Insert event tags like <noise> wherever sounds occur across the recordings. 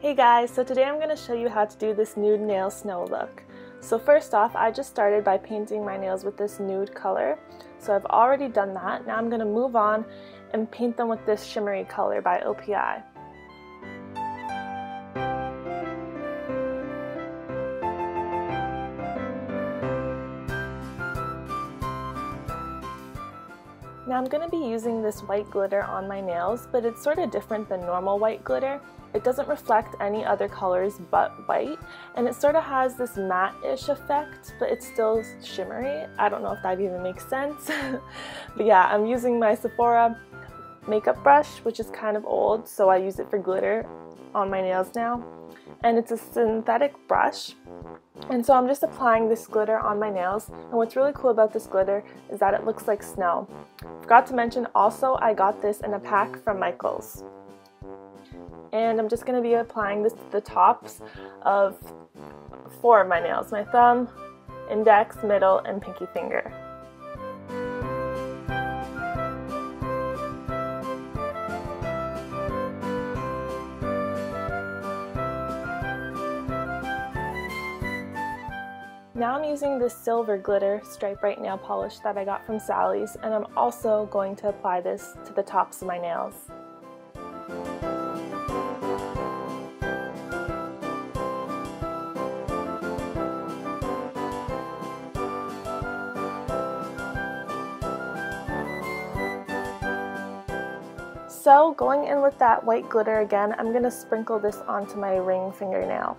Hey guys, so today I'm going to show you how to do this nude nail snow look. So first off, I just started by painting my nails with this nude color. So I've already done that. Now I'm going to move on and paint them with this shimmery color by OPI. Now I'm going to be using this white glitter on my nails, but it's sort of different than normal white glitter. It doesn't reflect any other colors but white, and it sort of has this matte-ish effect, but it's still shimmery. I don't know if that even makes sense. <laughs> but yeah, I'm using my Sephora makeup brush, which is kind of old, so I use it for glitter on my nails now. And it's a synthetic brush, and so I'm just applying this glitter on my nails. And what's really cool about this glitter is that it looks like snow. Forgot to mention also I got this in a pack from Michaels. And I'm just going to be applying this to the tops of four of my nails. My thumb, index, middle, and pinky finger. Now I'm using this silver glitter stripe right nail polish that I got from Sally's and I'm also going to apply this to the tops of my nails. So going in with that white glitter again, I'm going to sprinkle this onto my ring fingernail.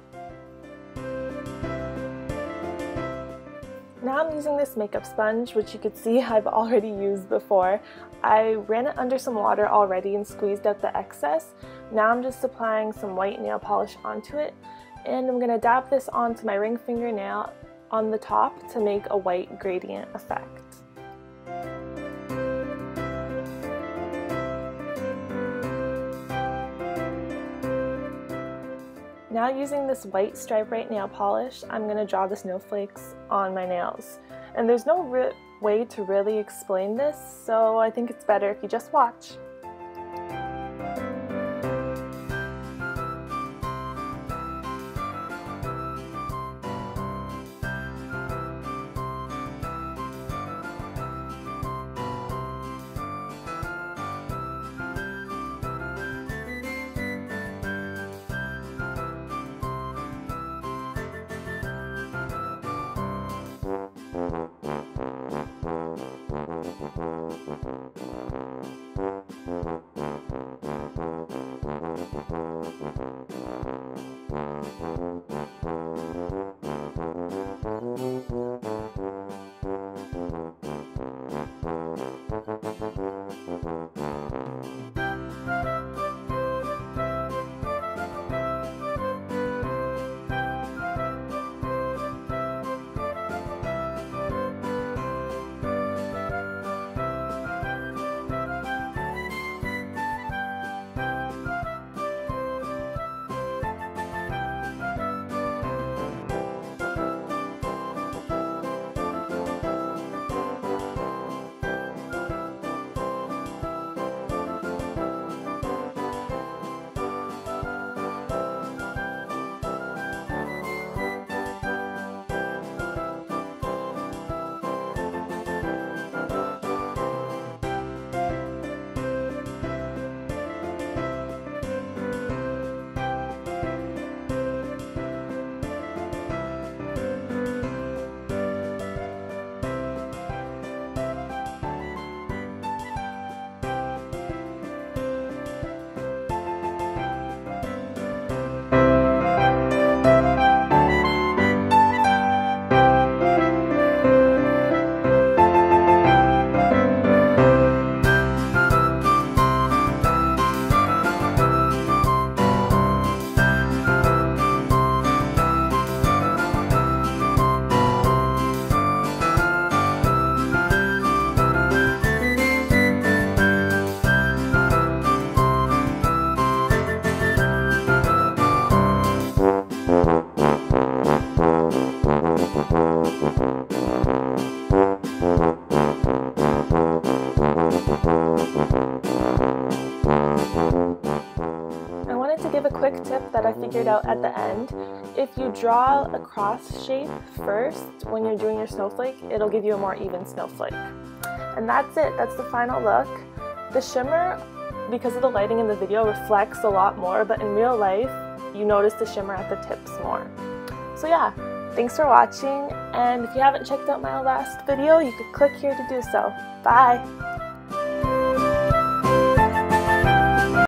Now I'm using this makeup sponge, which you could see <laughs> I've already used before. I ran it under some water already and squeezed out the excess. Now I'm just applying some white nail polish onto it and I'm going to dab this onto my ring fingernail on the top to make a white gradient effect. Now using this white stripe right nail polish, I'm going to draw the snowflakes on my nails. And there's no way to really explain this, so I think it's better if you just watch. Thank you. Quick tip that I figured out at the end. If you draw a cross shape first when you're doing your snowflake, it'll give you a more even snowflake. And that's it, that's the final look. The shimmer, because of the lighting in the video, reflects a lot more, but in real life, you notice the shimmer at the tips more. So yeah, thanks for watching, and if you haven't checked out my last video, you could click here to do so. Bye!